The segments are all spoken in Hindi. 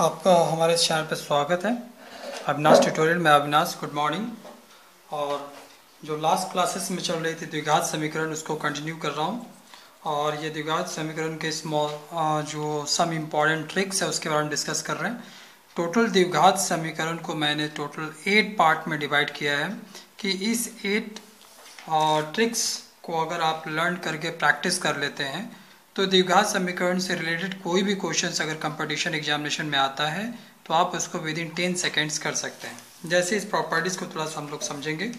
आपका हमारे चैनल पर स्वागत है। अविनाश ट्यूटोरियल में अविनाश, गुड मॉर्निंग। और जो लास्ट क्लासेस में चल रही थी द्विघात समीकरण, उसको कंटिन्यू कर रहा हूँ। और ये द्विघात समीकरण के स्मॉल जो सम इंपॉर्टेंट ट्रिक्स है, उसके बारे में डिस्कस कर रहे हैं। टोटल द्विघात समीकरण को मैंने टोटल एट पार्ट में डिवाइड किया है कि इस एट ट्रिक्स को अगर आप लर्न करके प्रैक्टिस कर लेते हैं तो द्विघात समीकरण से रिलेटेड कोई भी क्वेश्चन अगर कंपटीशन एग्जामिनेशन में आता है तो आप उसको विद इन टेन सेकेंड्स कर सकते हैं। जैसे इस प्रॉपर्टीज़ को थोड़ा सा हम लोग समझेंगे।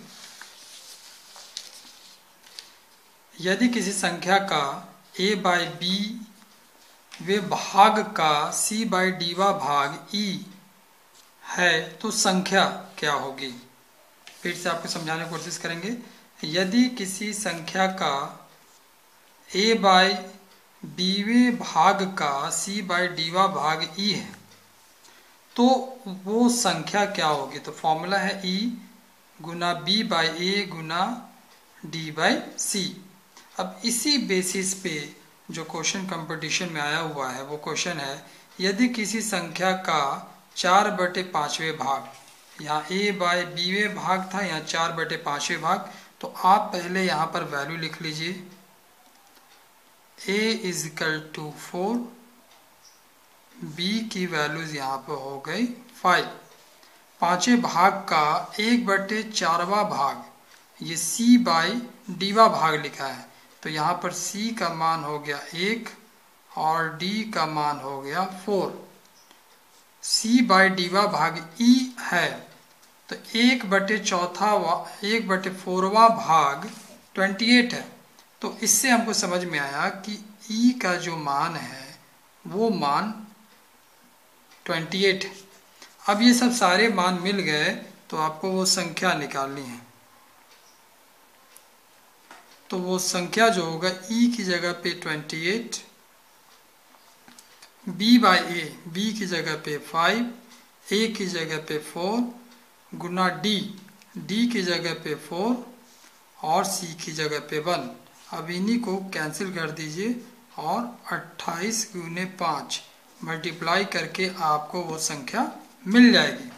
यदि किसी संख्या का a बाई बी वे भाग का c बाई डीवा भाग e है तो संख्या क्या होगी? फिर से आपको समझाने की कोशिश करेंगे। यदि किसी संख्या का a बाई बीवे भाग का सी बाय डीवा भाग ई है। तो वो संख्या क्या होगी? तो फॉर्मूला है ई गुना बी बाई ए गुना डी बाई सी। अब इसी बेसिस पे जो क्वेश्चन कंपटीशन में आया हुआ है, वो क्वेश्चन है, यदि किसी संख्या का चार बटे पाँचवें भाग यहाँ ए बाय बीवे भाग था यहाँ चार बटे पाँचवें भाग तो आप पहले यहाँ पर वैल्यू लिख लीजिए। A is equal to four B की वैल्यूज़ यहाँ पर हो गई फाइव पाँचवें भाग का एक बटे चारवा भाग, ये सी बाई डीवा भाग लिखा है। तो यहाँ पर सी का मान हो गया एक और डी का मान हो गया फोर सी बाई डीवा भाग ई है। तो एक बटे चौथा व, एक बटे फोरवा भाग ट्वेंटी एट है। तो इससे हमको समझ में आया कि ई का जो मान है, वो मान ट्वेंटी एट है। अब ये सब सारे मान मिल गए तो आपको वो संख्या निकालनी है। तो वो संख्या जो होगा ई की जगह पे twenty eight B by A B की जगह पे फाइव ए की जगह पे फोर गुना डी डी की जगह पे फोर और सी की जगह पे अब इन्हीं को कैंसिल कर दीजिए और 28 गुने पाँच मल्टीप्लाई करके आपको वो संख्या मिल जाएगी।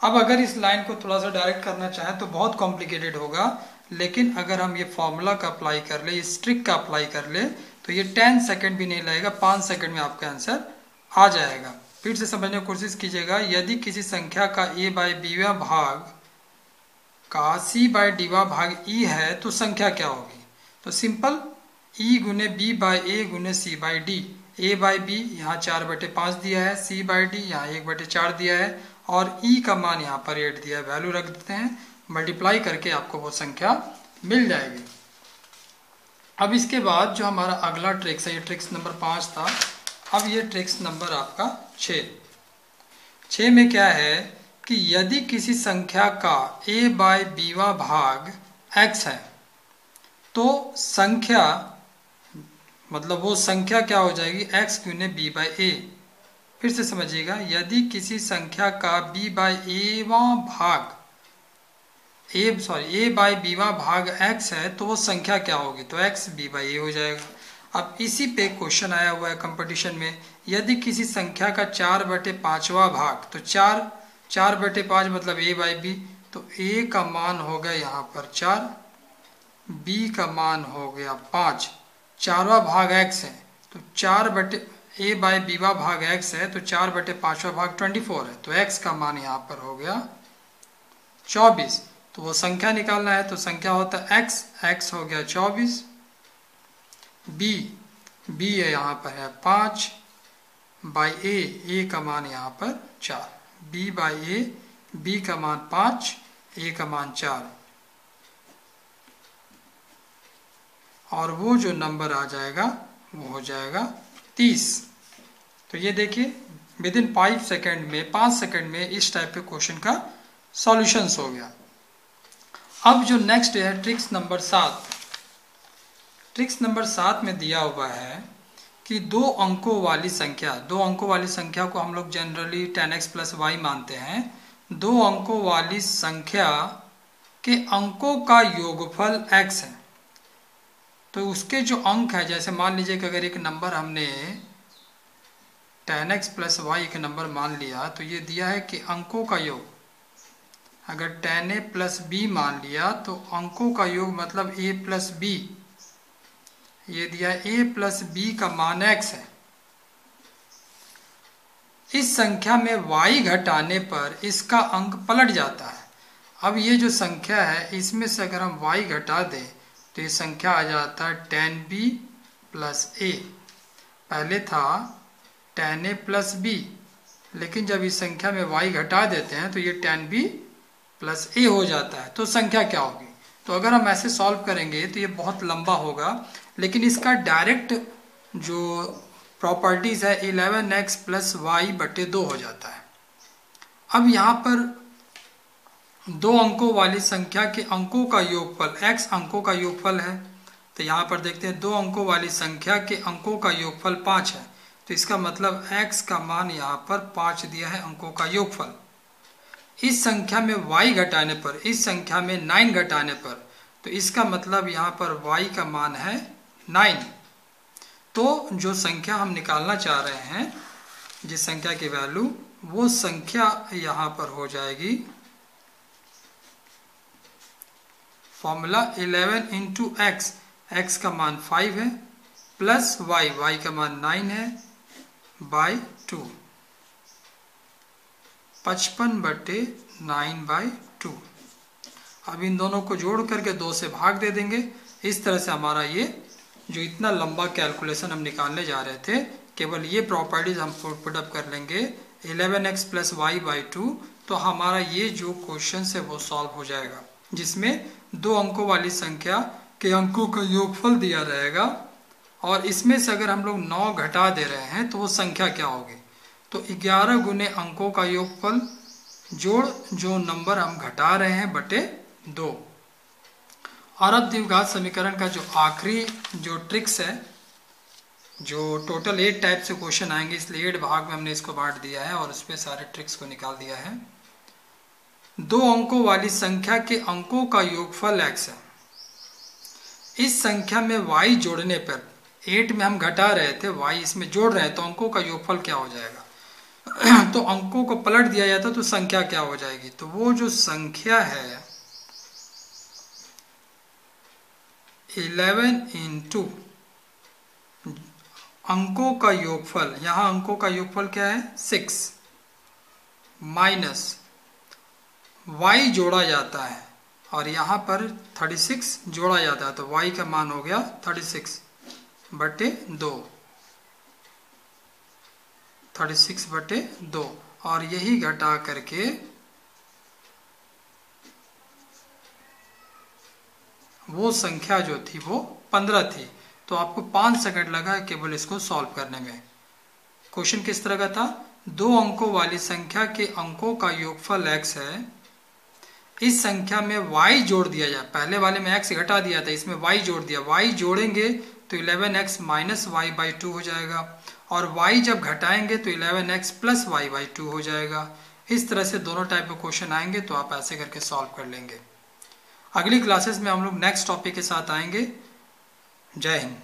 अब अगर इस लाइन को थोड़ा सा डायरेक्ट करना चाहें तो बहुत कॉम्प्लिकेटेड होगा, लेकिन अगर हम ये फॉर्मूला का अप्लाई कर ले, इस ट्रिक का अप्लाई कर ले तो ये टेन सेकेंड भी नहीं लगेगा, पाँच सेकेंड में आपका आंसर आ जाएगा। फिर से समझने की कोशिश कीजिएगा, यदि किसी संख्या का ए बाई बीवा भाग का सी बाई डीवा भाग ई है तो संख्या क्या होगी? तो सिंपल ई गुने बी बाई ए गुने C by D A by B यहाँ चार बटे पाँच दिया है सी बाई डी यहाँ एक बटे चार दिया है, और ई e का मान यहाँ पर एट दिया है वैल्यू रख देते हैं मल्टीप्लाई करके आपको वो संख्या मिल जाएगी। अब इसके बाद जो हमारा अगला ट्रिक्स है, ये ट्रिक्स नंबर पाँच था, अब ये ट्रिक्स नंबर आपका छ। छ में क्या है कि यदि किसी संख्या का a बाय बीवा भाग x है तो संख्या मतलब वो संख्या क्या हो जाएगी? X गुने बी बाई ए फिर से समझिएगा, यदि किसी संख्या का बी बाई एवा भाग ए सॉरी ए बाई बीवा भाग एक्स है तो वो संख्या क्या होगी? तो एक्स बी बाई ए हो जाएगा। अब इसी पे क्वेश्चन आया हुआ है कंपटीशन में। यदि किसी संख्या का चार बटे पांचवा भाग तो चार चार बटे पाँच मतलब ए बाई बी तो ए का मान होगा यहाँ पर चार। बी का मान हो गया पाँच। चारवा भाग एक्स है तो चार बटे ए बाई बीवा भाग एक्स है तो चार बटे पाँचवा भाग ट्वेंटी फोर है तो एक्स का मान यहाँ पर हो गया चौबीस। तो वो संख्या निकालना है तो संख्या होता है एक्स एक्स हो गया चौबीस। बी बी है यहाँ पर है पाँच बाई ए ए का मान यहाँ पर चार। बी बाई ए बी का मान पाँच ए का मान चार। और वो जो नंबर आ जाएगा, वो हो जाएगा तीस। तो ये देखिए विद इन फाइव सेकेंड में, पाँच सेकेंड में इस टाइप के क्वेश्चन का सॉल्यूशंस हो गया। अब जो नेक्स्ट है ट्रिक्स नंबर सात। ट्रिक्स नंबर सात में दिया हुआ है कि दो अंकों वाली संख्या, दो अंकों वाली संख्या को हम लोग generally ten X plus Y मानते हैं। दो अंकों वाली संख्या के अंकों का योगफल x है। तो उसके जो अंक है, जैसे मान लीजिए कि अगर एक नंबर हमने टेन एक्स प्लस वाई एक नंबर मान लिया तो ये दिया है कि अंकों का योग। अगर टेन ए प्लस बी मान लिया तो अंकों का योग मतलब ए प्लस बी ये दिया ए प्लस बी का मान एक्स है। इस संख्या में y घटाने पर इसका अंक पलट जाता है। अब ये जो संख्या है, इसमें से अगर हम y घटा दें तो ये संख्या आ जाता है टेन बी प्लस ए पहले था टेन ए प्लस बी लेकिन जब इस संख्या में y घटा देते हैं तो ये टेन बी प्लस ए हो जाता है। तो संख्या क्या होगी? तो अगर हम ऐसे सॉल्व करेंगे तो ये बहुत लंबा होगा, लेकिन इसका डायरेक्ट जो प्रॉपर्टीज़ है इलेवन एक्स प्लस वाई बटे दो हो जाता है। अब यहाँ पर दो अंकों वाली संख्या के अंकों का योगफल, x अंकों का योगफल है। तो यहाँ पर देखते हैं, दो अंकों वाली संख्या के अंकों का योगफल पाँच है। तो इसका मतलब x का मान यहाँ पर पाँच दिया है अंकों का योगफल। इस संख्या में y घटाने पर, इस संख्या में नाइन घटाने पर तो इसका मतलब यहाँ पर y का मान है नाइन तो जो संख्या हम निकालना चाह रहे हैं, जिस संख्या की वैल्यू वो संख्या यहाँ पर हो जाएगी फॉर्मूला 11 इंटू एक्स एक्स का मान 5 है, प्लस वाई वाई का मान 9 है, बाय टू। पचपन बटे नाइन बाई टू। अब इन दोनों को जोड़ करके दो से भाग दे देंगे। इस तरह से हमारा ये जो इतना लंबा कैलकुलेशन हम निकालने जा रहे थे, केवल ये प्रॉपर्टीज़ हम पुटअप कर लेंगे। 11x X plus Y by two तो हमारा ये जो क्वेश्चन है वो सॉल्व हो जाएगा। जिसमें दो अंकों वाली संख्या के अंकों का योगफल दिया रहेगा। और इसमें से अगर हम लोग नौ घटा दे रहे हैं तो वो संख्या क्या होगी? तो 11 गुने अंकों का योगफल जोड़, जो नंबर हम घटा रहे हैं बटे दो। औरत द्विघात समीकरण का जो आखिरी जो ट्रिक्स है, जो टोटल एट टाइप से क्वेश्चन आएँगे, इसलिए एट भाग में हमने इसको बांट दिया है और उस पर सारे ट्रिक्स को निकाल दिया है। दो अंकों वाली संख्या के अंकों का योगफल एक्स है। इस संख्या में y जोड़ने पर एट में हम घटा रहे थे, y इसमें जोड़ रहे हैं तो अंकों का योगफल क्या हो जाएगा? तो अंकों को पलट दिया जाता तो संख्या क्या हो जाएगी? तो वो जो संख्या है इलेवन इंटू अंकों का योगफल, यहाँ अंकों का योगफल क्या है? सिक्स माइनस वाई जोड़ा जाता है, और यहाँ पर थर्टी सिक्स जोड़ा जाता है तो वाई का मान हो गया थर्टी सिक्स बटे दो। थर्टी सिक्स बटे दो, और यही घटा करके वो संख्या जो थी वो पंद्रह थी। तो आपको पाँच सेकंड लगा केवल इसको सॉल्व करने में। क्वेश्चन किस तरह का था? दो अंकों वाली संख्या के अंकों का योगफल x है इस संख्या में y जोड़ दिया जाए पहले वाले में x घटा दिया था, इसमें y जोड़ दिया। y जोड़ेंगे तो 11x X minus Y by two हो जाएगा और y जब घटाएँगे तो 11x X plus Y by two हो जाएगा। इस तरह से दोनों टाइप के क्वेश्चन आएँगे तो आप ऐसे करके सॉल्व कर लेंगे। अगली क्लासेस में हम लोग नेक्स्ट टॉपिक के साथ आएँगे। जय हिंद।